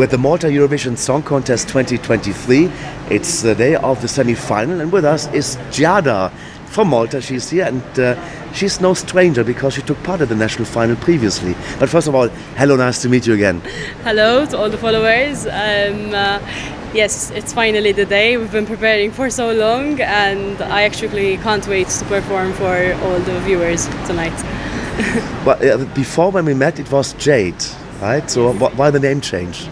with the Malta Eurovision Song Contest 2023. It's the day of the semi-final, and with us is Giada from Malta. She's here, and uh, she's no stranger because she took part in the national final previously. But first of all, hello, nice to meet you again. Hello to all the followers. Um, uh, yes, it's finally the day. We've been preparing for so long, and I actually can't wait to perform for all the viewers tonight. But uh, before when we met, it was Jade, right? So wh- why the name change?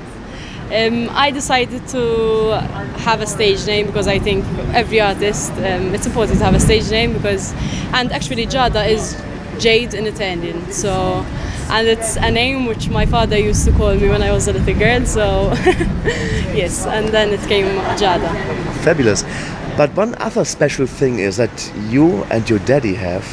Um, I decided to have a stage name because I think every artist um, it's important to have a stage name because and actually Giada is Jade in Italian so and it's a name which my father used to call me when I was a little girl so yes and then it came Giada. Fabulous. But one other special thing is that you and your daddy have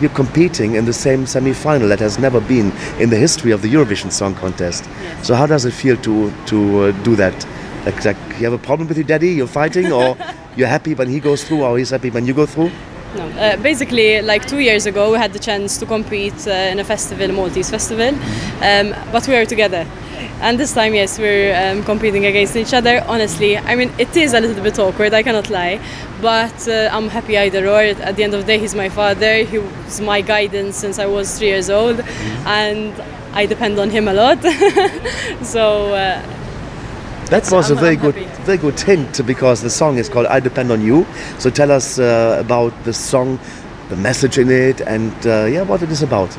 you're competing in the same semi-final that has never been in the history of the Eurovision Song Contest. Yes. So how does it feel to to uh, do that? Like, like you have a problem with your daddy, you're fighting, or you're happy when he goes through, or he's happy when you go through? No, uh, basically, like two years ago, we had the chance to compete uh, in a festival, Maltese festival, um, but we were together. And this time, yes, we're um, competing against each other. Honestly, I mean, it is a little bit awkward, I cannot lie, but uh, I'm happy either or. At the end of the day, he's my father, he was my guidance since I was three years old, and I depend on him a lot. so, uh, That was a I'm- very I'm good, happy. very good hint because the song is called "I Depend on You." So tell us uh, about the song, the message in it, and uh, yeah, what it is about.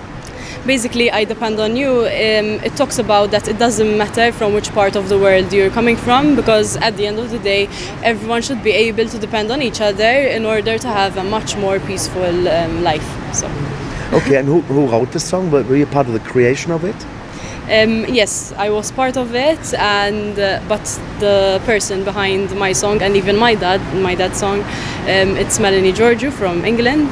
Basically i depend on you um, it talks about that it doesn't matter from which part of the world you're coming from because at the end of the day everyone should be able to depend on each other in order to have a much more peaceful um, life so Okay, and who, who wrote the song? Were you part of the creation of it? um, yes i was part of it and uh, but the person behind my song and even my dad my dad's song um, it's melanie georgiou from england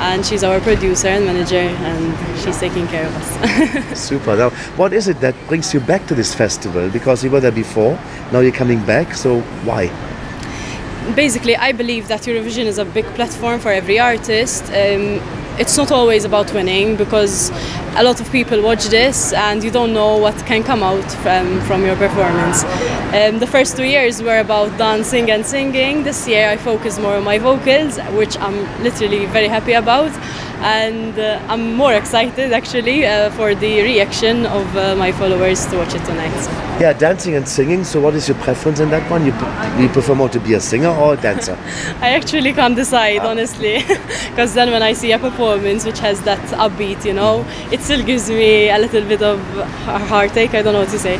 and she's our producer and manager and she's taking care of us Super. Now, what is it that brings you back to this festival? Because you were there before, now you're coming back. So why? basically i believe that eurovision is a big platform for every artist um, it's not always about winning because a lot of people watch this and you don't know what can come out from, from your performance um, the first two years were about dancing and singing this year i focus more on my vocals which i'm literally very happy about and uh, i'm more excited actually uh, for the reaction of uh, my followers to watch it tonight Yeah, dancing and singing. So what is your preference in that one? You, you prefer more to be a singer or a dancer? I actually can't decide honestly, because then when I see a performance which has that upbeat, you know, it still gives me a little bit of heartache. I don't know what to say,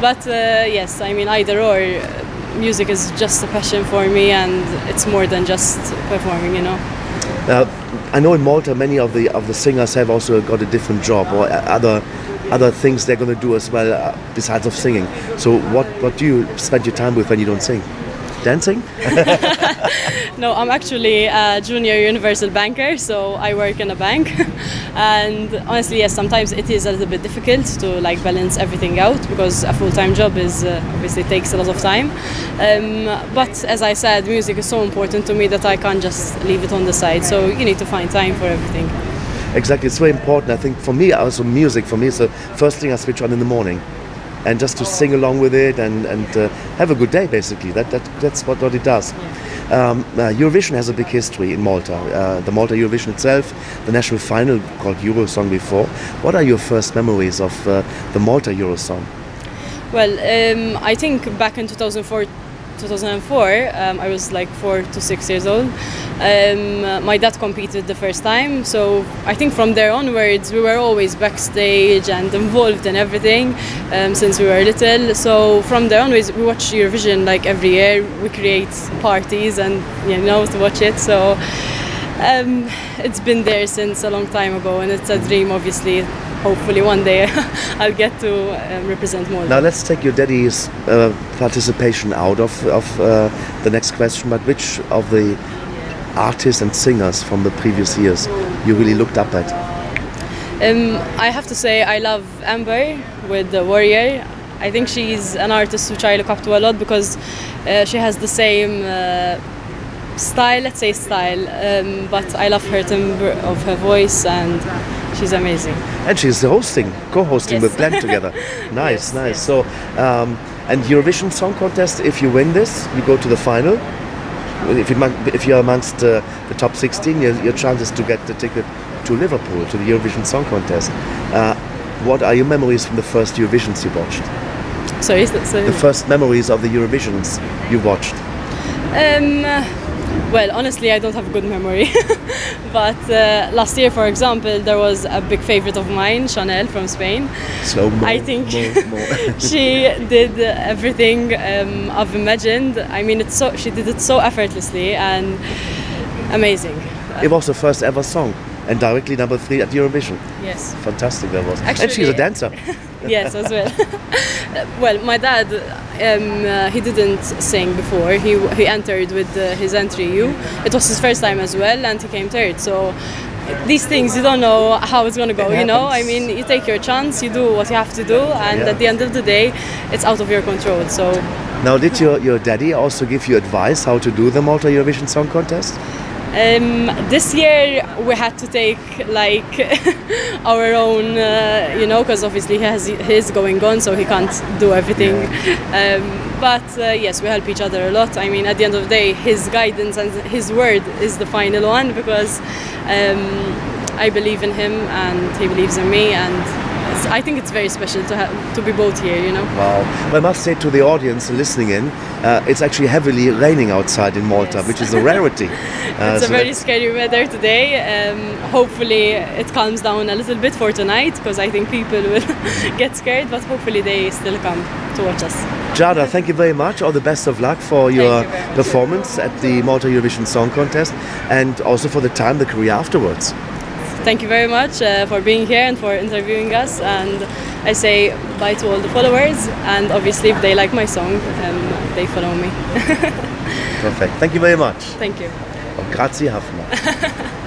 but uh, yes, I mean either or. Music is just a passion for me, and it's more than just performing, you know. Uh, I know in Malta many of the of the singers have also got a different job or other other things they're going to do as well uh, besides of singing. So what what do you spend your time with when you don't sing? Dancing? No, I'm actually a junior universal banker, so I work in a bank. and honestly, yes, sometimes it is a little bit difficult to like balance everything out because a full-time job is uh, obviously takes a lot of time. Um, but as I said, music is so important to me that I can't just leave it on the side. So you need to find time for everything. Exactly, it's very important. I think for me, also music for me is the first thing I switch on in the morning, and just to sing along with it and and uh, have a good day. Basically, that, that that's what, what it does. Um, uh, Eurovision has a big history in Malta. Uh, the Malta Eurovision itself, the national final called Eurosong before. What are your first memories of uh, the Malta Eurosong? Well, um, I think back in 2004, 2004 um, I was like four to six years old. Um, my dad competed the first time, so I think from there onwards we were always backstage and involved in everything um, since we were little. So from there onwards we watch Eurovision like every year. We create parties and you know to watch it. So um, it's been there since a long time ago, and it's a dream, obviously. Hopefully, one day I'll get to um, represent more. Now let's take your daddy's uh, participation out of, of uh, the next question, but which of the artists and singers from the previous years you really looked up at? Um, I have to say I love Amber with the Warrior. I think she's an artist which I look up to a lot because uh, she has the same uh, style, let's say style, um, but I love her timbre of her voice and she's amazing. And she's hosting, co-hosting Yes. with Glenn together. nice, Yes, nice. yes. So, um, And Eurovision Song Contest, if you win this, you go to the final. If, you, if you're amongst uh, the top 16, your, your chance is to get the ticket to Liverpool, to the Eurovision Song Contest. Uh, what are your memories from the first Eurovisions you watched? Sorry, so, so- The first memories of the Eurovisions you watched? Um, well, honestly, I don't have a good memory. but uh, last year, for example, there was a big favorite of mine, Chanel from Spain. So more, I think more, more. she did everything um, I've imagined. I mean, it's so she did it so effortlessly and amazing. it was the first ever song, and directly number three at Eurovision. Yes. Fantastic that was. Actually, and she's a dancer. yes, as well. well, my dad, um, uh, he didn't sing before. He he entered with uh, his entry U. It was his first time as well, and he came third. So these things you don't know how it's gonna go. It you know, I mean, you take your chance, you do what you have to do, and Yeah. at the end of the day, it's out of your control. So Now, did your, your daddy also give you advice how to do the Malta Eurovision Song Contest? Um, this year we had to take like our own, uh, you know, because obviously he has his going on, so he can't do everything. Um, but uh, yes, we help each other a lot. I mean, at the end of the day, his guidance and his word is the final one because um, I believe in him and he believes in me, and I think it's very special to have to be both here. You know. Wow. Well, I must say to the audience listening in, uh, it's actually heavily raining outside in Malta, Yes. which is a rarity. Uh, It's a very scary weather today. Um, hopefully, it calms down a little bit for tonight because I think people will get scared, but hopefully, they still come to watch us. Giada, thank you very much. All the best of luck for your you performance at the Malta Eurovision Song Contest and also for the time, the career afterwards. Thank you very much uh, for being here and for interviewing us. And I say bye to all the followers. And obviously, if they like my song, um, they follow me. Perfect. Thank you very much. Thank you. Und grazie, Hafner.